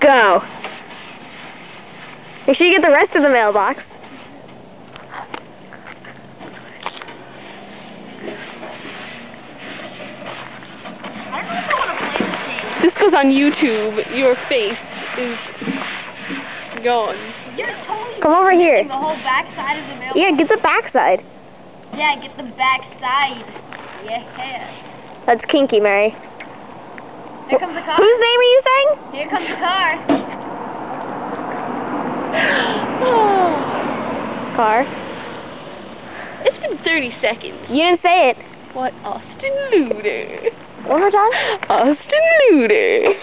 Go. Make sure you get the rest of the mailbox. I don't know if I want to play this goes on YouTube. Your face is gone. Come over here. the whole back side of the mailbox. Yeah, get the backside. Yeah, get the back side. Yeah. That's kinky, Mary. Here comes the car. Whose name are you saying? Here comes the car. Car. It's been 30 seconds. You didn't say it. What Austin Luder? One more time. Austin Luder.